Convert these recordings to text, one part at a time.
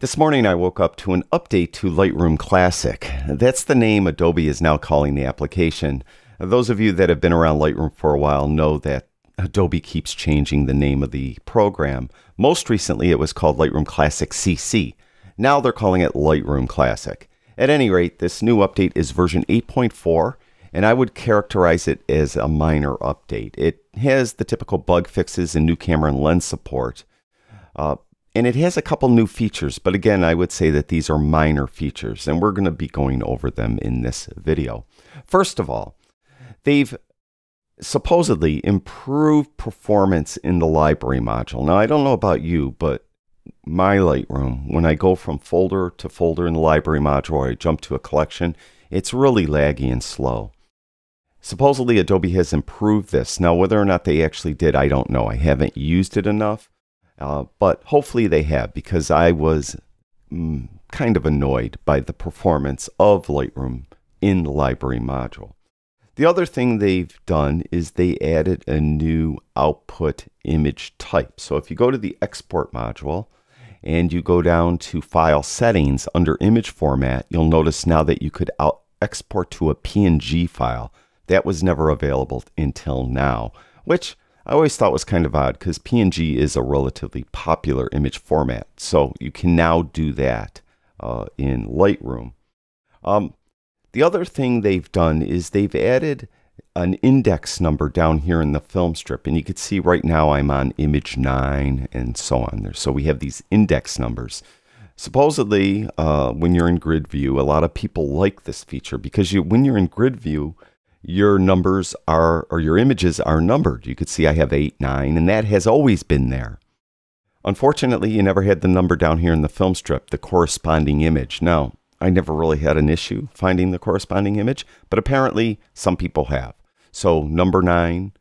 This morning I woke up to an update to Lightroom Classic. That's the name Adobe is now calling the application. Those of you that have been around Lightroom for a while know that Adobe keeps changing the name of the program. Most recently it was called Lightroom Classic CC. Now they're calling it Lightroom Classic. At any rate, this new update is version 8.4 and I would characterize it as a minor update. It has the typical bug fixes and new camera and lens support. Uh, and it has a couple new features, but again, I would say that these are minor features, and we're going to be going over them in this video. First of all, they've supposedly improved performance in the library module. Now, I don't know about you, but my Lightroom, when I go from folder to folder in the library module or I jump to a collection, it's really laggy and slow. Supposedly, Adobe has improved this. Now, whether or not they actually did, I don't know. I haven't used it enough. Uh, but hopefully they have because I was mm, kind of annoyed by the performance of Lightroom in the library module. The other thing they've done is they added a new output image type. So if you go to the export module and you go down to file settings under image format, you'll notice now that you could export to a PNG file. That was never available until now, which I always thought was kind of odd because PNG is a relatively popular image format. So you can now do that uh, in Lightroom. Um, the other thing they've done is they've added an index number down here in the film strip. And you can see right now I'm on image 9 and so on. There. So we have these index numbers. Supposedly, uh, when you're in grid view, a lot of people like this feature because you, when you're in grid view, your numbers are, or your images are numbered. You could see I have 8, 9, and that has always been there. Unfortunately, you never had the number down here in the film strip, the corresponding image. Now, I never really had an issue finding the corresponding image, but apparently some people have. So number 9,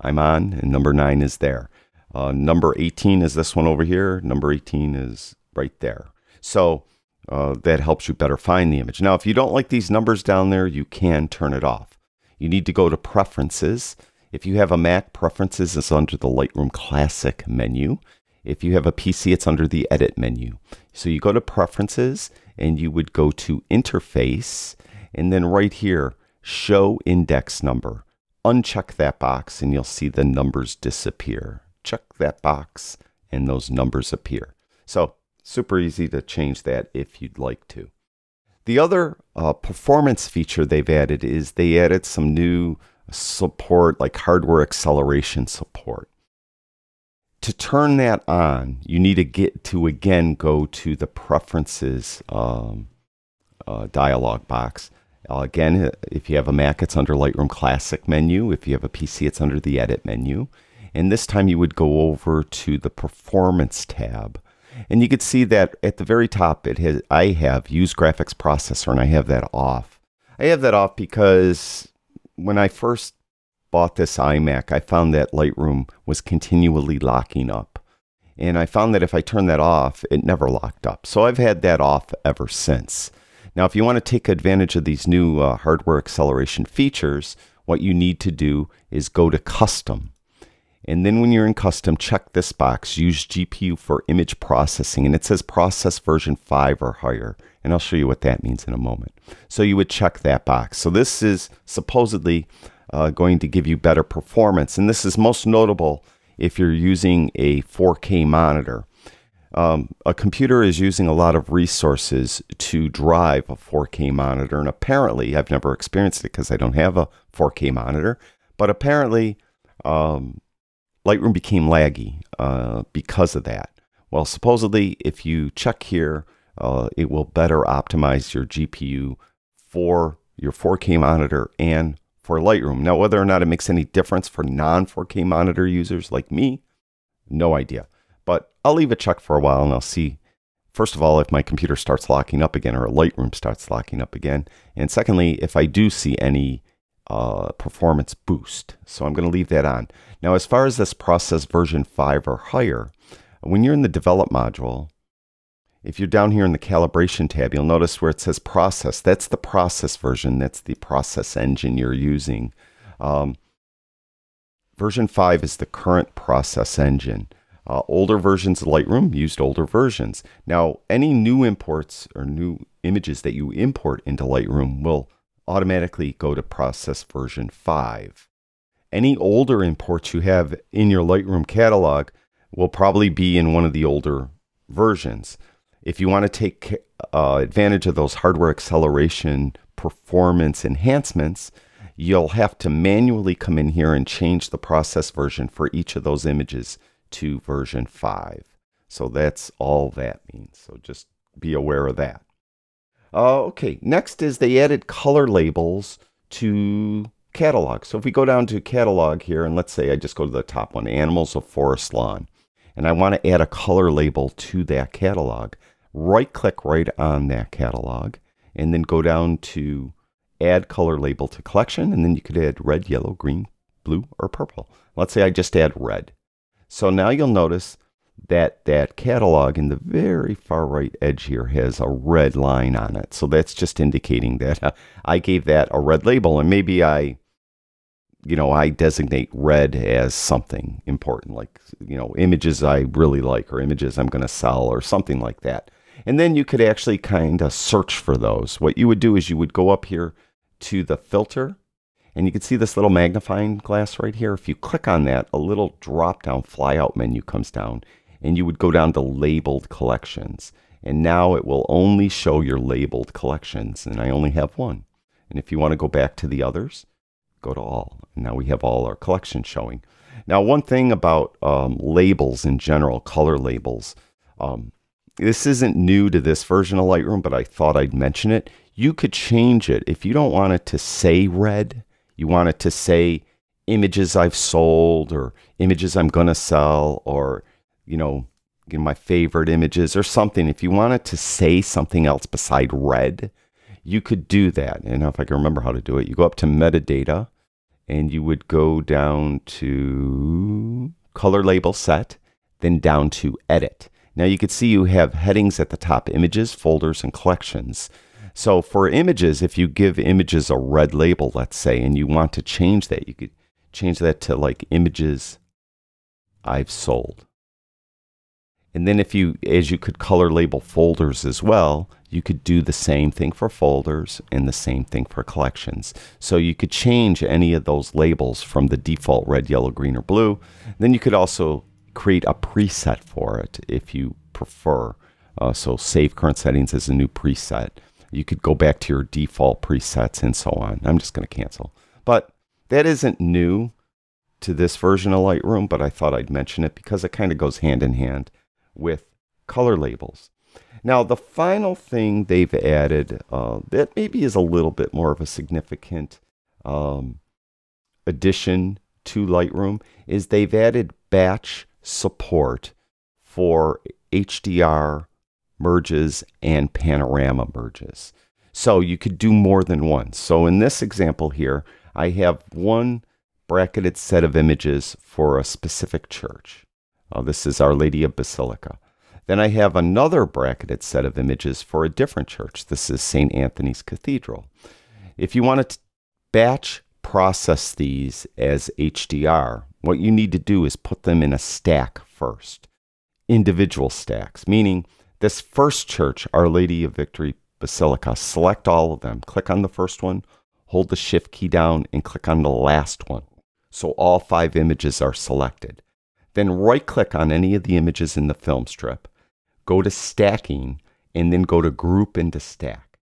I'm on, and number 9 is there. Uh, number 18 is this one over here. Number 18 is right there. So uh, that helps you better find the image. Now, if you don't like these numbers down there, you can turn it off you need to go to Preferences. If you have a Mac, Preferences is under the Lightroom Classic menu. If you have a PC, it's under the Edit menu. So you go to Preferences and you would go to Interface and then right here, Show Index Number. Uncheck that box and you'll see the numbers disappear. Check that box and those numbers appear. So super easy to change that if you'd like to. The other uh, performance feature they've added is they added some new support, like hardware acceleration support. To turn that on, you need to get to again go to the preferences um, uh, dialog box. Uh, again, if you have a Mac, it's under Lightroom Classic menu. If you have a PC, it's under the Edit menu. And this time you would go over to the Performance tab. And you can see that at the very top, it has I have use graphics processor, and I have that off. I have that off because when I first bought this iMac, I found that Lightroom was continually locking up. And I found that if I turned that off, it never locked up. So I've had that off ever since. Now, if you want to take advantage of these new uh, hardware acceleration features, what you need to do is go to Custom. And then when you're in custom, check this box, use GPU for image processing. And it says process version 5 or higher. And I'll show you what that means in a moment. So you would check that box. So this is supposedly uh, going to give you better performance. And this is most notable if you're using a 4K monitor. Um, a computer is using a lot of resources to drive a 4K monitor. And apparently, I've never experienced it because I don't have a 4K monitor, but apparently, um, Lightroom became laggy uh, because of that. Well, supposedly, if you check here, uh, it will better optimize your GPU for your 4K monitor and for Lightroom. Now, whether or not it makes any difference for non 4K monitor users like me, no idea. But I'll leave it check for a while and I'll see, first of all, if my computer starts locking up again or Lightroom starts locking up again. And secondly, if I do see any uh, performance boost. So I'm going to leave that on. Now, as far as this process version 5 or higher, when you're in the develop module, if you're down here in the calibration tab, you'll notice where it says process. That's the process version. That's the process engine you're using. Um, version 5 is the current process engine. Uh, older versions of Lightroom used older versions. Now, any new imports or new images that you import into Lightroom will automatically go to process version 5. Any older imports you have in your Lightroom catalog will probably be in one of the older versions. If you want to take uh, advantage of those hardware acceleration performance enhancements, you'll have to manually come in here and change the process version for each of those images to version 5. So that's all that means. So just be aware of that. Uh, okay, next is they added color labels to catalog. So if we go down to catalog here, and let's say I just go to the top one, Animals of Forest Lawn, and I want to add a color label to that catalog, right click right on that catalog, and then go down to add color label to collection, and then you could add red, yellow, green, blue, or purple. Let's say I just add red. So now you'll notice that that catalog in the very far right edge here has a red line on it. So that's just indicating that uh, I gave that a red label and maybe I you know, I designate red as something important like, you know, images I really like or images I'm going to sell or something like that. And then you could actually kind of search for those. What you would do is you would go up here to the filter and you can see this little magnifying glass right here. If you click on that, a little drop down flyout menu comes down and you would go down to labeled collections. And now it will only show your labeled collections. And I only have one. And if you want to go back to the others, go to all. And now we have all our collections showing. Now, one thing about um, labels in general, color labels, um, this isn't new to this version of Lightroom, but I thought I'd mention it. You could change it. If you don't want it to say red, you want it to say images I've sold or images I'm going to sell or you know, you know, my favorite images or something. If you wanted to say something else beside red, you could do that. And if I can remember how to do it, you go up to metadata and you would go down to color label set, then down to edit. Now you can see you have headings at the top, images, folders, and collections. So for images, if you give images a red label, let's say, and you want to change that, you could change that to like images I've sold. And then if you, as you could color label folders as well, you could do the same thing for folders and the same thing for collections. So you could change any of those labels from the default red, yellow, green, or blue. Then you could also create a preset for it if you prefer. Uh, so save current settings as a new preset. You could go back to your default presets and so on. I'm just going to cancel. But that isn't new to this version of Lightroom, but I thought I'd mention it because it kind of goes hand in hand with color labels. Now, the final thing they've added uh, that maybe is a little bit more of a significant um, addition to Lightroom is they've added batch support for HDR merges and panorama merges. So you could do more than one. So in this example here, I have one bracketed set of images for a specific church. Uh, this is Our Lady of Basilica. Then I have another bracketed set of images for a different church. This is St. Anthony's Cathedral. If you want to batch process these as HDR, what you need to do is put them in a stack first, individual stacks, meaning this first church, Our Lady of Victory Basilica, select all of them. Click on the first one, hold the shift key down, and click on the last one. So all five images are selected. Then right click on any of the images in the film strip, go to stacking, and then go to group into stack.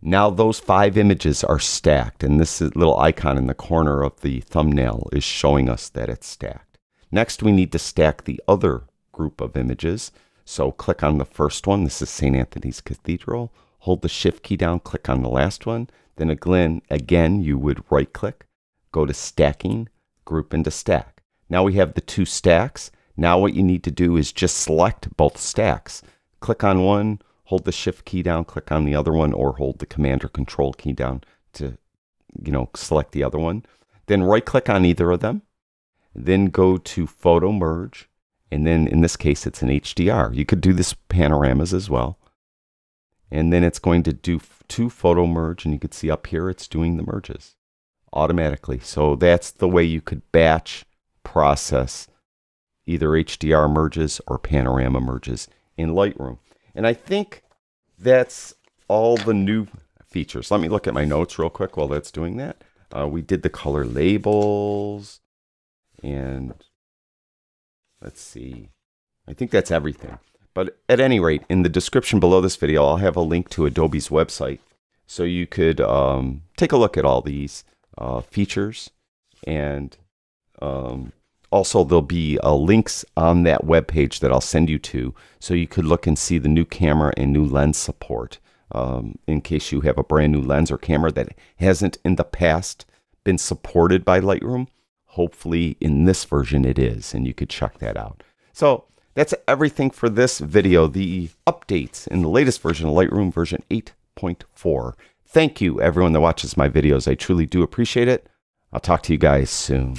Now those five images are stacked, and this little icon in the corner of the thumbnail is showing us that it's stacked. Next, we need to stack the other group of images. So click on the first one. This is St. Anthony's Cathedral. Hold the shift key down, click on the last one. Then again, again you would right click, go to stacking, group into stack. Now we have the two stacks. Now what you need to do is just select both stacks. Click on one, hold the shift key down, click on the other one, or hold the command or control key down to, you know, select the other one. Then right click on either of them. Then go to photo merge. And then in this case, it's an HDR. You could do this panoramas as well. And then it's going to do two photo merge. And you can see up here, it's doing the merges automatically. So that's the way you could batch process either HDR merges or panorama merges in Lightroom. And I think that's all the new features. Let me look at my notes real quick while that's doing that. Uh, we did the color labels and let's see. I think that's everything. But at any rate, in the description below this video, I'll have a link to Adobe's website so you could um, take a look at all these uh, features and um, also there'll be uh, links on that web page that I'll send you to so you could look and see the new camera and new lens support um, in case you have a brand new lens or camera that hasn't in the past been supported by Lightroom. Hopefully in this version it is and you could check that out. So that's everything for this video, the updates in the latest version of Lightroom version 8.4. Thank you everyone that watches my videos. I truly do appreciate it. I'll talk to you guys soon.